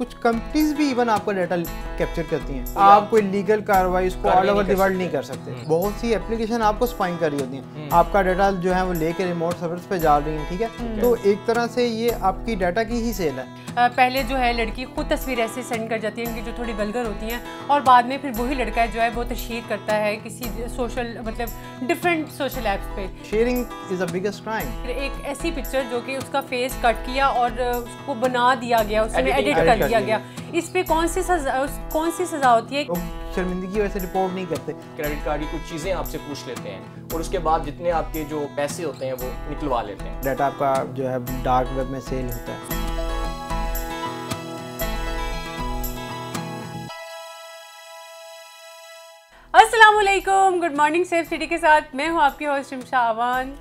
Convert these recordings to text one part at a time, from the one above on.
कुछ कंपनीज़ भी इवन आपका डाटा कैप्चर करती हैं। आप कोई लीगल कार्रवाई इसको ऑल ओवर कर वर्ल्ड नहीं कर सकते। हम्म। बहुत सी एप्लीकेशन आपको स्पाइंग कर रही होती हैं। हम्म। आपका डाटा जो है वो लेके रिमोट सर्वर्स पे जा रही हैं ठीक है? तो एक तरह से ये आपकी डाटा की ही सेल है। पहले जो है लड़की खुद तस्वीर ऐसे सेंड कर जाती है इनकी जो थोड़ी वल्गर होती हैं और बाद में फिर वही लड़का जो है वो तशहीर करता है किसी सोशल मतलब डिफरेंट सोशल ऐप्स पे। Sharing is the biggest crime एक ऐसी पिक्चर जो कि उसका फेस कट किया और उसको बना दिया गया उसमें एडिट कर कर दिया दिया गया। इस पे कौन सी सजा कौन सी सजा होती है? शर्मिंदगी वैसे रिपोर्ट नहीं करते। क्रेडिट कार्ड की कुछ चीज़ें आपसे पूछ लेते हैं और उसके बाद जितने आपके जो पैसे होते हैं वो निकलवा लेते हैं। डाटा आपका जो है डार्क वेब में सेल होता है। वालेकुम गुड मॉर्निंग सेफ़ सिटी के साथ। मैं हूँ आपकी होस्ट शिमशा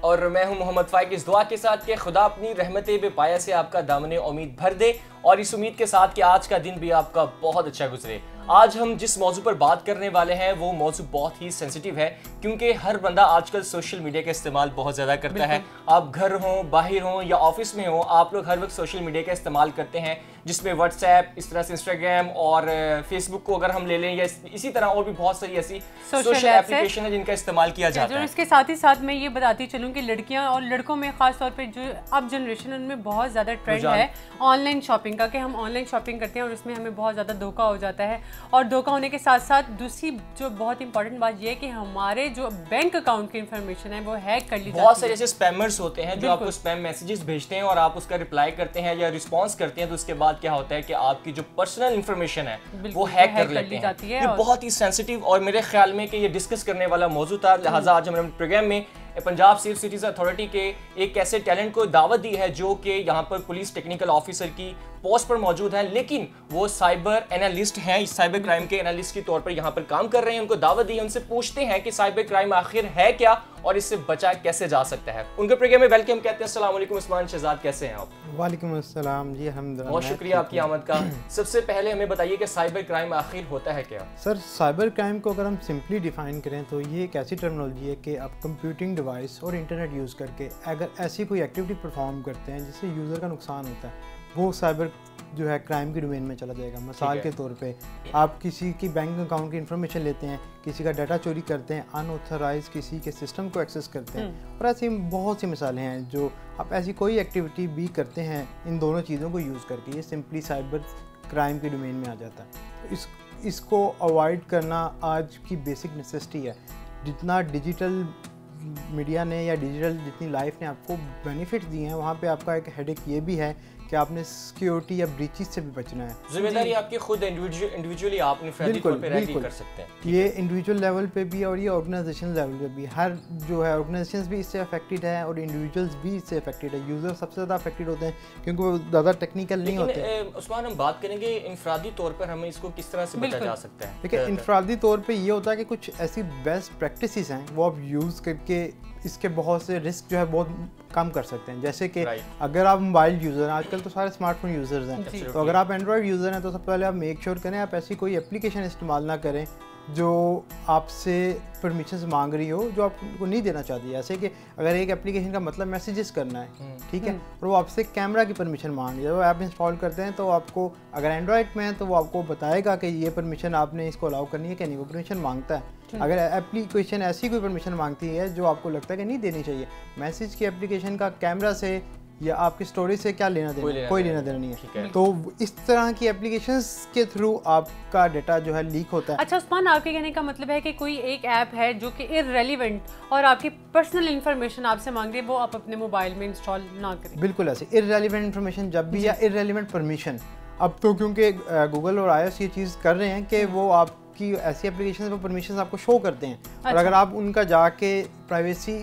और मैं हूँ मोहम्मद फाइक। इस दुआ के साथ कि खुदा अपनी रहमत बेपाया से आपका दामन उम्मीद भर दे और इस उम्मीद के साथ कि आज का दिन भी आपका बहुत अच्छा गुजरे। आज हम जिस मौजू पर बात करने वाले हैं वो मौजू बहुत ही सेंसिटिव है क्योंकि हर बंदा आजकल सोशल मीडिया का इस्तेमाल बहुत ज़्यादा करता है। आप घर हों बाहर हों या ऑफ़िस में हो आप लोग हर वक्त सोशल मीडिया का इस्तेमाल करते हैं। जिसमें व्हाट्सएप इस तरह से इंस्टाग्राम और फेसबुक को अगर हम ले लें या इसी तरह और भी बहुत सारी ऐसी सोशल एप्लीकेशन है। जिनका इस्तेमाल किया जाता है। इसके साथ ही साथ मैं ये बताती चलूँ कि लड़कियाँ और लड़कों में खास तौर पे जो अब जनरेशन उनमें बहुत ज़्यादा ट्रेंड है ऑनलाइन शॉपिंग का कि हम ऑनलाइन शॉपिंग करते हैं और उसमें हमें बहुत ज़्यादा धोखा हो जाता है। और धोखा होने के साथ साथ दूसरी जो बहुत इंपॉर्टेंट बात यह है कि हमारे जो बैंक अकाउंट की इंफॉर्मेशन है वो हैक कर ली बहुत सारे ऐसे स्पैमर्स होते हैं जो आपको स्पैम मैसेजेस भेजते हैं और आप उसका रिप्लाई करते हैं या रिस्पॉन्स करते हैं तो उसके बाद क्या होता है कि आपकी जो पर्सनल इंफॉर्मेशन है वो हैक कर लेते ली हैं। जाती है ये बहुत ही सेंसिटिव और मेरे ख्याल में कि ये डिस्कस करने वाला मौजूद था लिहाजा आज हम प्रोग्राम में पंजाब सेफ़ सिटीज़ अथॉरिटी के एक ऐसे टैलेंट को दावत दी है जो कि यहाँ पर पुलिस टेक्निकल ऑफिसर की पोस्ट पर मौजूद है लेकिन वो साइबर एनालिस्ट हैं साइबर क्राइम के एनालिस्ट के तौर पर यहाँ पर काम कर रहे हैं उनको दावत दी है उनसे पूछते हैं कि साइबर क्राइम आखिर है क्या और इससे बचा कैसे जा सकता है। उनके प्रोग्राम में वेलकम कहते हैं वालेकुम उस्मान शहजाद कैसे हैं आप? वालेकुम अस्सलाम जी अलहमदिल्ला बहुत शुक्रिया आपकी आमद का। सबसे पहले हमें बताइए कि साइबर क्राइम आखिर होता है क्या? सर साइबर क्राइम को अगर हम सिंपली डिफाइन करें तो ये एक ऐसी टर्मिनोलॉजी है कि आप कंप्यूटिंग डिवाइस और इंटरनेट यूज़ करके अगर ऐसी कोई एक्टिविटी परफॉर्म करते हैं जिससे यूज़र का नुकसान होता है वो साइबर जो है क्राइम की डोमेन में चला जाएगा। मिसाल के तौर पे आप किसी की बैंक अकाउंट की इन्फॉर्मेशन लेते हैं किसी का डाटा चोरी करते हैं अनऑथराइज किसी के सिस्टम को एक्सेस करते हैं और ऐसी बहुत सी मिसालें हैं जो आप ऐसी कोई एक्टिविटी भी करते हैं इन दोनों चीज़ों को यूज़ करके ये सिंपली साइबर क्राइम की डोमेन में आ जाता है। तो इस इसको अवॉइड करना आज की बेसिक नेसेसिटी है। जितना डिजिटल मीडिया ने या डिजिटल जितनी लाइफ ने आपको बेनिफिट्स दिए हैं, वहाँ पे आपका एक हेडेक ये भी है कि आपने सिक्योरिटी या ब्रीचेस से भी बचना है। ज़िम्मेदारी आपकी खुद इंडिविजुअली आप इंफरादी बिल्कुल। कर सकते हैं। ये इंडिविजुअल लेवल पे भी और ये ऑर्गेनाइजेशन लेवल पे भी। हर जो है ऑर्गेनाइजेशंस भी इससे अफेक्टेड है और इंडिविजुअल्स भी इससे अफेक्टेड है। यूज़र सबसे ज़्यादा अफेक्टेड होते हैं क्योंकि वो ज़्यादा टेक्निकल नहीं होते। उस्मान हम बात करेंगे इंफरादी तौर पर हमें इसको किस तरह से बचा जा सकता है। देखिए? इंफरादी तौर पर ये होता है कि कुछ ऐसी बेस्ट प्रैक्टिस हैं वो आप यूज़ करके इसके बहुत से रिस्क जो है बहुत कम कर सकते हैं। जैसे कि. अगर आप मोबाइल यूज़र हैं आजकल तो सारे स्मार्टफ़ोन यूज़र्स हैं। तो अगर आप एंड्रॉयड यूज़र हैं तो सबसे पहले आप मेक श्योर करें आप ऐसी कोई एप्लीकेशन इस्तेमाल ना करें जो आपसे परमिशन मांग रही हो जो आपको नहीं देना चाहती। जैसे कि अगर एक एप्लीकेशन का मतलब मैसेजेस करना है ठीक है? और वो आपसे कैमरा की परमिशन मांग रही है जब ऐप इंस्टॉल करते हैं तो आपको अगर एंड्रॉयड में है तो वो आपको बताएगा कि ये परमिशन आपने इसको अलाउ करनी है कि नहीं वो परमिशन माँगता है। अगर एप्लीकेशन ऐसी कोई परमिशन मांगती है जो आपको लगता है कि नहीं देनी चाहिए मैसेज की एप्लीकेशन का कैमरा से या आपकी स्टोरी से क्या लेना कोई देना लेना कोई देना लेना देना नहीं है। है। तो इस तरह की एप्लीकेशंस के थ्रू आपका डाटा जो है लीक होता है। अच्छा उस्मान आपके कहने का मतलब है कि कोई एक ऐप है जो कि इरेलीवेंट और आपकी पर्सनल इंफॉर्मेशन आपसे मांग रही है वो आप अपने मोबाइल में इंस्टॉल ना करें। बिल्कुल ऐसे। इरेलीवेंट इन्फॉर्मेशन जब भी या इरेलीवेंट परमिशन अब तो क्योंकि गूगल और आईएस ये चीज़ कर रहे हैं कि वो आपकी ऐसी एप्लीकेशन पर परमिशन आपको शो करते हैं। और अच्छा। अगर आप उनका जाके प्राइवेसी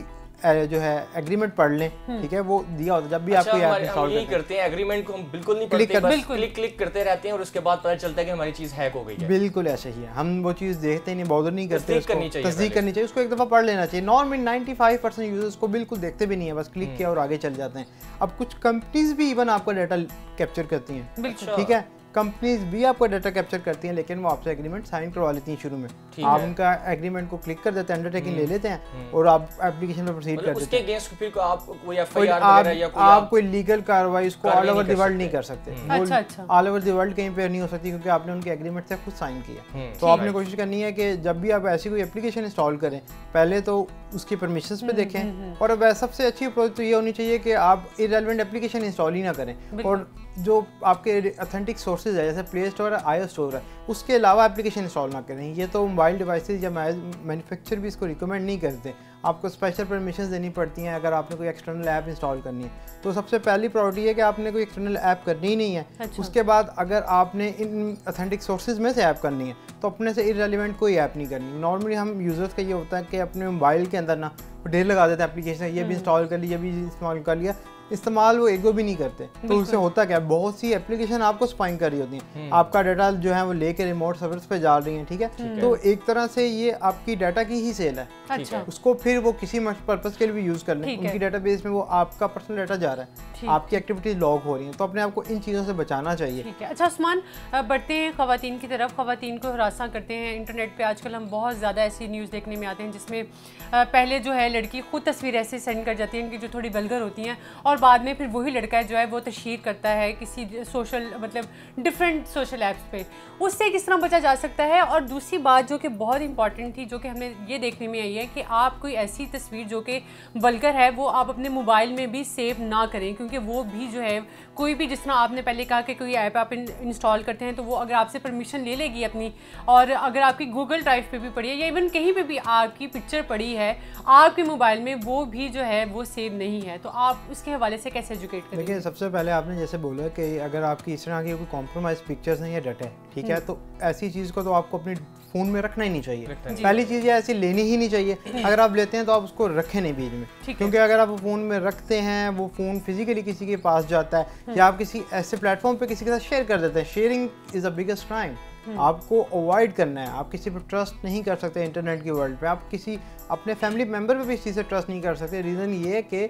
जो है एग्रीमेंट पढ़ लें ठीक है? वो दिया होता है जब भी अच्छा आपको हमारे हम यही करते हैं। एग्रीमेंट को हम बिल्कुल नहीं Click पढ़ते बिल्कुल। क्लिक क्लिक करते रहते हैं और उसके बाद पता चलता है कि हमारी चीज़ हैक हो गई है बिल्कुल ऐसे ही है। हम वो चीज़ देखते नहीं बॉदर नहीं करते तस्दीक करनी चाहिए उसको एक दफ़ा पढ़ लेना चाहिए। नॉर्मल 95 परसेंट यूज़र्स को बिल्कुल देखते भी नहीं है बस क्लिक हम्म। किया और आगे चल जाते हैं। अब कुछ कंपनीज़ भी इवन आपका डाटा कैप्चर करती हैं। ठीक है? कंपनीज़ भी आपका डाटा कैप्चर करती हैं लेकिन वो आपसे एग्रीमेंट साइन करवा लेती हैं शुरू में। आप उनका एग्रीमेंट को क्लिक कर देते हैं अंडरटेकिंग ले लेते हैं और आप एप्लीकेशन पर प्रोसीड कर मतलब उसके देते हैं। अगेंस्ट फिर को आप कोई कोई एफआईआर आप या कोई आप कोई लीगल कार्रवाई उसको ऑल ओवर द वर्ल्ड नहीं कर सकते। अच्छा, अच्छा। ऑल ओवर द वर्ल्ड कहीं पे नहीं हो सकती क्योंकि आपने उनके एग्रीमेंट से खुद साइन किया। हम्म, तो आपने कोशिश करनी है कि जब भी आप ऐसी कोई एप्लीकेशन इंस्टॉल करें पहले तो उसकी परमिशंस हम्म, पे देखें और अब सबसे अच्छी अप्रोच तो ये होनी चाहिए कि आप इरेलीवेंट एप्लीकेशन इंस्टॉल ही ना करें। और जो आपके अथेंटिक सोर्सेज है जैसे प्ले स्टोर है आई स्टोर है उसके अलावा एप्लीकेशन इंस्टॉल ना करें। ये तो मोबाइल डिवाइसेज या मैन्युफैक्चर भी इसको रिकमेंड नहीं करते। आपको स्पेशल परमिशन देनी पड़ती हैं अगर आपने कोई एक्सटर्नल ऐप इंस्टॉल करनी है। तो सबसे पहली प्रायोरिटी है कि आपने कोई एक्सटर्नल ऐप करनी ही नहीं है। अच्छा। उसके बाद अगर आपने इन अथेंटिक सोर्सेज में से ऐप करनी है तो अपने से इरेलीवेंट कोई ऐप नहीं करनी। नॉर्मली हम यूज़र्स का ये होता है कि अपने मोबाइल के अंदर ना ढेर लगा देते हैं एप्लीकेशन ये भी इंस्टॉल कर लिया ये भी इंस्टॉल कर लिया। इस्तेमाल वो एगो भी नहीं करते। तो उससे होता क्या बहुत सी एप्लीकेशन आपको स्पाइंग कर रही होती हैं। आपका डाटा जो है वो लेके रिमोट सर्विस पे जा रही हैं ठीक है? तो एक तरह से ये आपकी डाटा की ही सेल है। अच्छा। उसको फिर वो किसी पर्पज के लिए भी यूज़ कर लें। उनकी डेटाबेस में वो आपका पर्सनल डाटा जा रहा है। आपकी एक्टिविटीज़ लॉग हो रही है। तो अपने आपको इन चीज़ों से बचाना चाहिए। ठीक है। अच्छा उस्मान बढ़ते हैं खातन की तरफ़। खातन को हरासा करते हैं। इंटरनेट पे आजकल हम बहुत ज़्यादा ऐसी न्यूज़ देखने में आते हैं जिसमें पहले जो है लड़की खुद तस्वीर ऐसे सेंड कर जाती है इनकी जो थोड़ी बलगर होती हैं। और बाद में फिर वही लड़का जो है वो तशहर करता है किसी सोशल मतलब डिफरेंट सोशल ऐप्स पे। उससे किस तरह बचा जा सकता है? और दूसरी बात जो कि बहुत इंपॉर्टेंट थी, जो कि हमें ये देखने में आई है कि आप कोई ऐसी तस्वीर जो कि वल्गर है, वो आप अपने मोबाइल में भी सेव ना करें, क्योंकि वो भी जो है, कोई भी जिस तरह आपने पहले कहा कि कोई ऐप आप इंस्टॉल करते हैं तो वो अगर आपसे परमिशन ले लेगी अपनी, और अगर आपकी गूगल ड्राइव पर भी पड़ी है, या इवन कहीं पर भी आपकी पिक्चर पड़ी है, आपके मोबाइल में वो भी जो है, वो सेव नहीं है। तो आप उसके से कैसे एजुकेट करेंगे? देखिए सबसे पहले आपने जैसे बोला कि अगर आपकी इस तरह की कोई कॉम्प्रोमाइज पिक्चर्स हैं या डाटा है ठीक है? तो ऐसी चीज़ को तो आपको अपने फ़ोन में रखना ही नहीं चाहिए। पहली चीज़ ये ऐसी लेनी ही नहीं चाहिए। अगर आप लेते हैं तो आप उसको रखें नहीं बीच में। क्योंकि अगर आप फ़ोन में रखते हैं वो फ़ोन फिजिकली किसी के पास जाता है या आप किसी ऐसे प्लेटफॉर्म पे किसी के साथ शेयर कर देते हैं। Sharing is a biggest crime आपको अवॉइड करना है। आप किसी पर ट्रस्ट नहीं कर सकते इंटरनेट की वर्ल्ड पे। आप किसी, अपने फैमिली मेंबर पे भी इस चीज़ से ट्रस्ट नहीं कर सकते। रीज़न ये है कि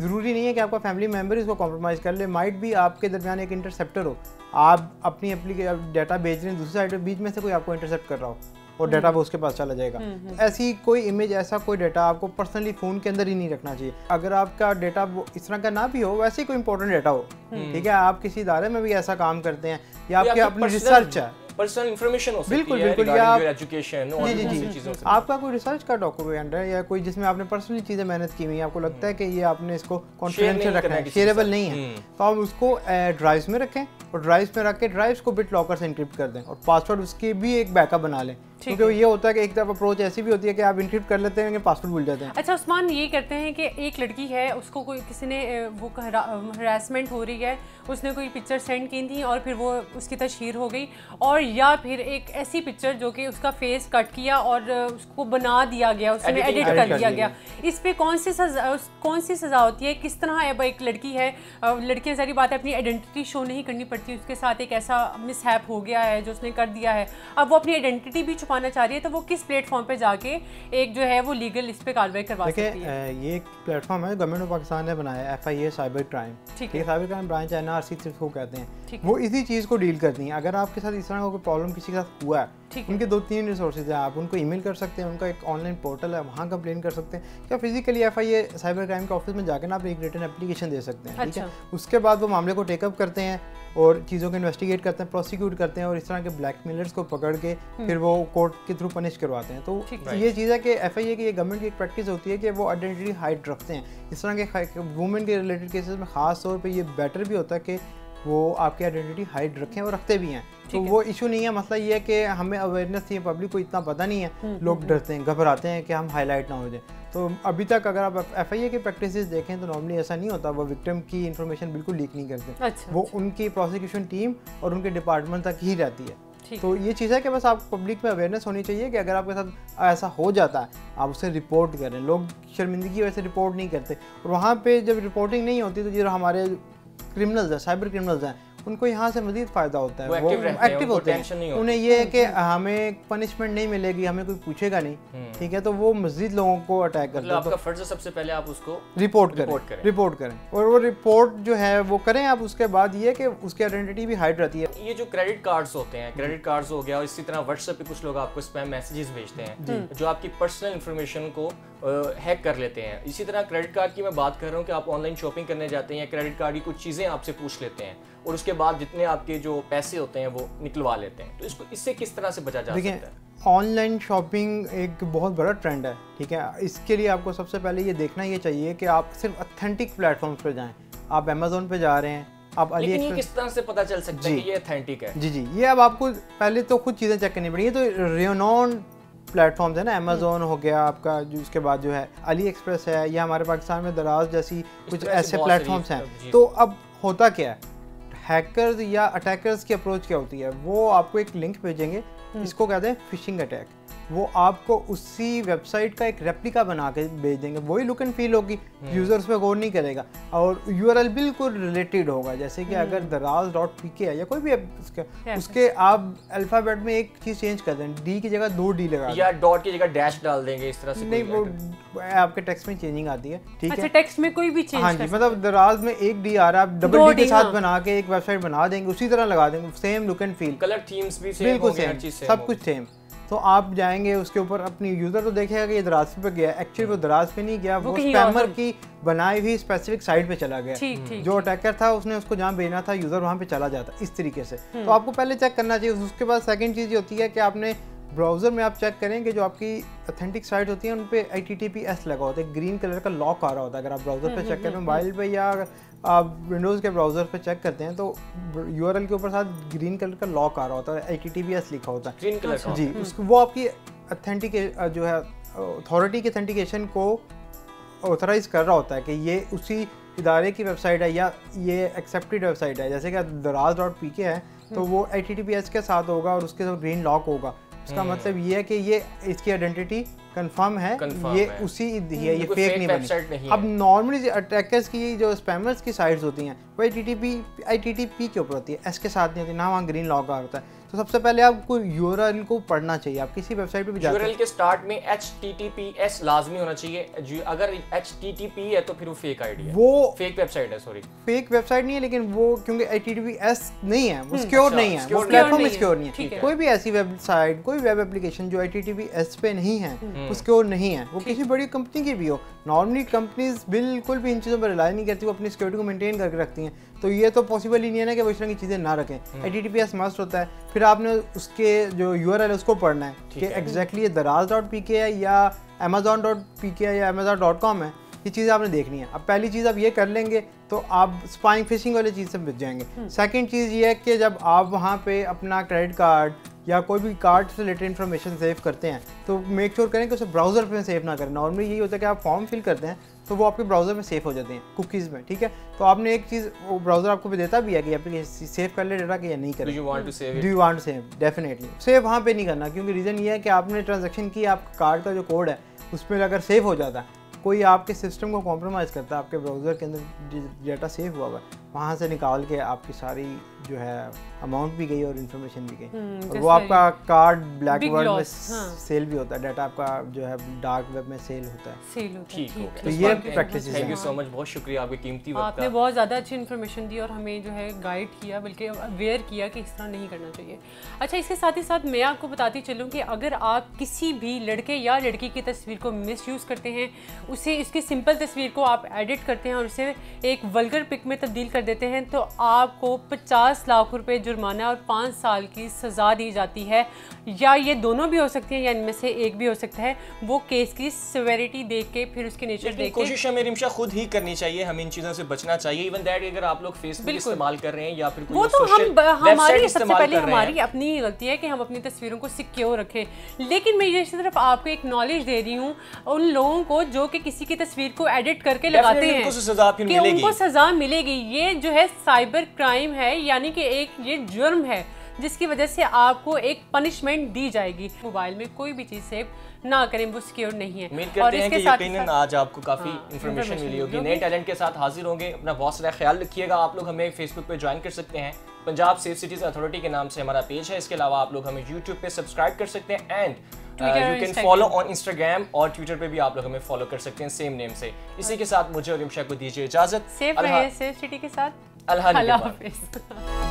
ज़रूरी नहीं है कि आपका फैमिली मेंबर इसको कॉम्प्रोमाइज़ कर ले। माइट भी आपके दरमियान एक इंटरसेप्टर हो। आप अपनी एप्लीके डाटा भेज रहे हैं, दूसरी साइड बीच में से कोई आपको इंटरसेप्ट कर रहा हो। और डाटा वो उसके पास चला जाएगा। तो ऐसी कोई इमेज ऐसा कोई डाटा आपको पर्सनली फ़ोन के अंदर ही नहीं रखना चाहिए। अगर आपका डाटा इस तरह का ना भी हो वैसे ही कोई इंपॉर्टेंट डाटा हो। ठीक है आप किसी इदारे में भी ऐसा काम करते हैं या आपके अपनी रिसर्च है। पर्सनल इंफॉर्मेशन हो सकती बिल्कुल, है बिल्कुल, या आप- और जी जी। जी चीज़ों से। आपका कोई रिसर्च का डॉक्यूमेंट है या कोई जिसमें आपने पर्सनली चीज़ें मेहनत की हुई है आपको लगता है कि ये आपने इसको कॉन्फिडेंशियल रखना है शेयरेबल नहीं है। हम्म। तो आप उसको ड्राइव्स में रखें और ड्राइव्स में रख के ड्राइव्स को बिट लॉकर से इंक्रिप्ट कर दें और पासवर्ड उसकी भी एक बैकअप बना लें। क्योंकि ये होता है कि एक तरफ़ अप्रोच ऐसी भी होती है कि आप इंक्रिप्ट कर लेते हैं पासवर्ड भूल जाते हैं। अच्छा उस्मान ये करते हैं कि एक लड़की है उसको कोई किसी ने वो हरासमेंट हो रही है उसने कोई पिक्चर सेंड की थी और फिर वो उसकी तशहर हो गई और या फिर एक ऐसी पिक्चर जो कि उसका फेस कट किया और उसको बना दिया गया उसमें एडिट कर दिया गया। इस पर कौन सी सजा कौन सी सज़ा होती है किस तरह अब एक लड़की है लड़कियाँ सारी बात है अपनी आइडेंटिटी शो नहीं करनी पड़ती उसके साथ एक ऐसा मिसहैप हो गया है जो उसने कर दिया है। अब वो अपनी आइडेंटिटी भी छुपाना चाह रही है तो वो किस प्लेटफॉर्म पे जाके एक जो है वो लीगल इस पे कार्रवाई करवा सकती है? ये एक प्लेटफॉर्म है गवर्नमेंट ऑफ़ पाकिस्तान ने बनाया F I A cyber crime ठीक है cyber crime branch N R C को कहते हैं। वो इसी चीज़ को डील करती हैं। अगर आपके साथ इस तरह का कोई प्रॉब्लम किसी के साथ हुआ है उनके दो तीन रिसोर्सेज हैं आप उनको ईमेल कर सकते हैं उनका एक ऑनलाइन पोर्टल है वहाँ कंप्लेन कर सकते हैं या physically F I A cyber crime के ऑफ़िस में जाकर ना आप एक रिटर्न एप्लीकेशन दे सकते हैं ठीक है। अच्छा। उसके बाद वो मामले को टेकअप करते हैं और चीज़ों को इन्वेस्टिगेट करते हैं प्रोसिक्यूट करते हैं और इस तरह के ब्लैकमेलर्स को पकड़ के फिर वो कोर्ट के थ्रू पनिश करवाते हैं। तो हम्म। ये चीज़ है कि एफ़ आई ए की ये गवर्नमेंट की एक प्रैक्टिस होती है कि वो आइडेंटिटी हाइड रखते हैं। इस तरह के वुमेन के रिलेटेड केसेस में ख़ास तौर पर ये बेटर भी होता है कि वो आपकी आइडेंटिटी हाइड रखें और रखते भी हैं। तो वो इशू नहीं है मसला ये है कि हमें अवेयरनेस थी पब्लिक को इतना पता नहीं हम्म, है लोग डरते हैं घबराते हैं कि हम हाईलाइट ना हो जाए। तो अभी तक अगर आप एफ़ आई ए की प्रैक्टिस देखें तो नॉर्मली ऐसा नहीं होता। वो विक्टिम की इन्फॉर्मेशन बिल्कुल लीक नहीं करते। अच्छा वो अच्छा। उनकी प्रोसिक्यूशन टीम और उनके डिपार्टमेंट तक ही रहती है। तो ये चीज़ है कि बस आप पब्लिक में अवेयरनेस होनी चाहिए कि अगर आपके साथ ऐसा हो जाता है आप उसे रिपोर्ट करें। लोग शर्मिंदगी की वजह से रिपोर्ट नहीं करते। और वहाँ पे जब रिपोर्टिंग नहीं होती तो जो हमारे क्रिमिनल्स हैं साइबर क्रिमिनल्स हैं। उनको यहाँ से मजीद फ़ायदा होता है। वो हैं, एक्टिव होते हैं। उन्हें ये है कि हमें पनिशमेंट नहीं मिलेगी हमें कोई पूछेगा नहीं हम्म। ठीक है? तो वो मजीद लोगों को अटैक करते मतलब हैं। आपका फ़र्ज़ सबसे पहले आप उसको रिपोर्ट रिपोर्ट करें करें। रिपोर्ट करें। और वो रिपोर्ट जो है वो करें आप उसके बाद ये कि उसकी आइडेंटिटी भी हाइड रहती है। ये जो क्रेडिट कार्ड्स होते हैं क्रेडिट कार्ड्स हो गया और इसी तरह व्हाट्सएप पे कुछ लोग आपको स्पैम मैसेजेस भेजते हैं जो आपकी पर्सनल इन्फॉर्मेशन को हैक कर लेते हैं। इसी तरह क्रेडिट कार्ड की मैं बात कर रहा हूँ कि आप ऑनलाइन शॉपिंग करने जाते हैं या क्रेडिट कार्ड की कुछ चीज़ें आपसे पूछ लेते हैं और उसके बाद जितने आपके जो पैसे होते हैं वो निकलवा लेते हैं। तो इसको इससे किस तरह से बचा जा सकता है? ऑनलाइन शॉपिंग एक बहुत बड़ा ट्रेंड है ठीक है? इसके लिए आपको सबसे पहले ये देखना ये चाहिए कि आप सिर्फ़ ऑथेंटिक प्लेटफॉर्म्स पे जाएँ। आप अमेजोन पे जा रहे हैं आप अली लेकिन ये किस तरह से पता चल सकता है। कि ये अथेंटिक है? जी जी। ये अब आपको पहले तो खुद चीज़ें चेक करनी पड़ेगी। तो रेनॉन प्लेटफॉर्म्स है ना अमेजोन हो गया आपका जो उसके बाद जो है अली एक्सप्रेस है या हमारे पाकिस्तान में दराज जैसी कुछ ऐसे प्लेटफॉर्म्स हैं। तो अब होता क्या है? हैकर्स या अटैकर्स की अप्रोच क्या होती है? वो आपको एक लिंक भेजेंगे। इसको कहते हैं फिशिंग अटैक वो आपको उसी वेबसाइट का एक रेप्लिका बना के भेज देंगे। वही लुक एंड फील होगी। यूज़र उस पर गौर नहीं करेगा। और यू बिल्कुल रिलेटेड होगा। जैसे कि अगर दराज डॉट पी के है या कोई भी उसके उसके आप अल्फ़ाबेट में एक चीज़ चेंज कर दें। डी की जगह दो डी लगा या डॉट की जगह डैश डाल देंगे इस तरह से नहीं वो आपके टेक्स्ट में चेंजिंग आती है। ठीक अच्छा है? टेक्स्ट में कोई भी चेंज हाँ जी मतलब दराज में एक डी आ रहा है आप डबल डी के साथ हाँ। बना के एक वेबसाइट बना देंगे। उसी तरह लगा देंगे। Same look and feel colour themes भी सेम बिल्कुल सेम सब कुछ सेम तो आप जाएँगे उसके ऊपर अपनी यूज़र तो देखेगा कि ये दराज पे गया एक्चुअली वो दराज पे नहीं गया वो वो स्पैमर की बनाई हुई स्पेसिफिक साइट पे चला गया। ठीक ठीक जो अटैकर था उसने उसको जहाँ भेजना था यूज़र वहाँ पे चला जाता इस तरीके से। हम्म। तो आपको पहले चेक करना चाहिए उसके बाद सेकंड चीज़ ये होती है कि आपने ब्राउज़र में आप चेक करें कि जो आपकी अथेंटिक साइट होती है उन पर H T T P S लगा होता है। ग्रीन कलर का लॉक आ रहा होता है। अगर आप ब्राउज़र हम्म, पे चेक करें मोबाइल पे या आप विंडोज़ के ब्राउज़र पे चेक करते हैं तो यूआरएल के ऊपर साथ ग्रीन कलर का लॉक आ रहा होता है। H T T P S लिखा होता है। ग्रीन कलर का। जी उसको वो आपकी अथेंटिक जो है अथॉरिटी की अथेंटिकेशन को ऑथराइज कर रहा होता है कि ये उसी इदारे की वेबसाइट है या ये एक्सेप्टेड वेबसाइट है। जैसे कि दराज डॉट पी के है तो वो H T T P S के साथ होगा और उसके साथ ग्रीन लॉक होगा। उसका मतलब ये है कि ये इसकी आइडेंटिटी कंफर्म है Confirm ये है। उसी है ये ये फेक नहीं बनी। नहीं अब नॉर्मली अटैकर्स की जो स्पैमर्स की साइट्स होती हैं वो H T T P H T T P के ऊपर होती है एस के साथ नहीं होती ना वहाँ ग्रीन लॉक आ होता है। तो सबसे पहले आपको यूआरएल को पढ़ना चाहिए। आप किसी वेबसाइट पे भी यूआरएल के स्टार्ट में एच एस लाजमी होना चाहिए। अगर एच है तो फिर वो फेक आईडी है। वो फेक वेबसाइट है सॉरी फेक वेबसाइट नहीं है लेकिन वो क्योंकि आई टी नहीं है वो सिक्योर अच्छा, नहीं है। वो प्लेटफॉर्म। सिक्योर नहीं है। कोई भी ऐसी वेबसाइट कोई वेब एप्लीकेशन जो आई पे नहीं है हम्म। वो सिक्योर नहीं है। वो किसी बड़ी कंपनी की भी हो। नॉर्मली कंपनीज़ बिल्कुल भी इन चीज़ों पर रिलाई नहीं करती वो अपनी सिक्योरिटी को मेंटेन करके रखती हैं। तो ये तो पॉसिबल ही नहीं है ना कि वो इस तरह की चीज़ें ना रखें। हम्म। आई टी मस्ट होता है। फिर आपने उसके जो यू आर है उसको पढ़ना है कि एग्जैक्टली ये दराज डॉट पी के है या अमेजोन डॉट पी के है या अमेजोन डॉट कॉम है ये चीज़ें आपने देखनी है। अब पहली चीज़ आप ये कर लेंगे तो आप स्पाइंग फिशिंग वाली चीज़ से बच जाएँगे। सेकंड चीज़ ये है कि जब आप वहाँ पे अपना क्रेडिट कार्ड या कोई भी कार्ड से रिलेटेड इन्फॉर्मेशन सेव करते हैं तो मेक श्योर करें कि उसे ब्राउज़र पे सेव ना करें। नॉर्मली यही होता है कि आप फॉर्म फिल करते हैं तो वो आपके ब्राउज़र में सेव हो जाते हैं कुकीज़ में ठीक है? तो आपने एक चीज़ वो ब्राउज़र आपको भी देता भी है कि एप्लीकेशन सेव कर ले डेटा कि या नहीं डू करें you want to save do you want save definitely save वहाँ पे नहीं करना क्योंकि रीज़न ये है कि आपने ट्रांजेक्शन की आपका कार्ड का जो कोड है उसमें अगर सेव हो जाता है कोई आपके सिस्टम को कॉम्प्रोमाइज़ करता है आपके ब्राउज़र के अंदर डेटा सेव हुआ हुआ है वहाँ से निकाल के आपकी सारी जो है अमाउंट भी गई और इन्फॉर्मेशन भी गई। हम्म, और वो आपका कार्ड ब्लैक वर्ल्ड में हाँ। सेल भी होता है डाटा आपका जो है डार्क वेब में सेल होता है। सेल होता है ठीक हो ठीक तो ये practices thank you so much बहुत शुक्रिया आपके कीमती वक्त आपने बहुत ज़्यादा अच्छी इन्फॉर्मेशन दी और हमें जो है गाइड किया बल्कि अवेयर किया कि इस तरह नहीं करना चाहिए। अच्छा इसके साथ ही साथ मैं आपको बताती चलूँ कि अगर आप किसी भी लड़के या लड़की की तस्वीर को मिसयूज़ करते हैं उसे इसकी सिंपल तस्वीर को आप एडिट करते हैं और उसे एक वल्गर पिक में तब्दील कर देते हैं तो आपको 50 लाख रुपए जुर्माना और पाँच साल की सज़ा दी जाती है। या ये दोनों भी हो सकती हैं या इनमें से एक भी हो सकता है वो केस की सिवेरिटी देख के फिर उसके नेचर देख कोशिश हमें रिमशा खुद ही करनी चाहिए हमें इन चीज़ों से बचना चाहिए। इवन दैट अगर आप लोग फेसबुक। इस्तेमाल कर रहे हैं या फिर वो तो हम हमारी सबसे पहले कर हमारी अपनी गलती है कि हम अपनी तस्वीरों को सिक्योर रखें। लेकिन मैं ये सिर्फ़ आपको एक नॉलेज दे रही हूँ उन लोगों को जो कि किसी की तस्वीर को एडिट करके लगाते हैं कि। उनको सजा मिलेगी। ये जो है साइबर क्राइम है यानी कि एक ये जुर्म है जिसकी वजह से आपको एक पनिशमेंट दी जाएगी। मोबाइल में कोई भी चीज़ सेव ना करें वो सिक्योर नहीं है। उम्मीद करते हैं कि यकीनन आज आपको काफ़ी इन्फॉर्मेशन हाँ, मिली होगी। नए टैलेंट के साथ हाजिर होंगे। अपना बहुत सारा ख्याल रखिएगा। आप लोग हमें फेसबुक पे ज्वाइन कर सकते हैं। पंजाब सेफ़ सिटीज़ अथॉरिटी के नाम से हमारा पेज है। इसके अलावा आप लोग हमें यूट्यूब पे सब्सक्राइब कर सकते हैं। And you can follow on Instagram और ट्विटर पे भी आप लोग हमें फॉलो कर सकते हैं सेम नेम से। इसी के साथ मुझे और इमशा को दीजिए इजाज़त। सेफ़ रहे सेफ़ सिटी के साथ। अल्लाह हाफिज़।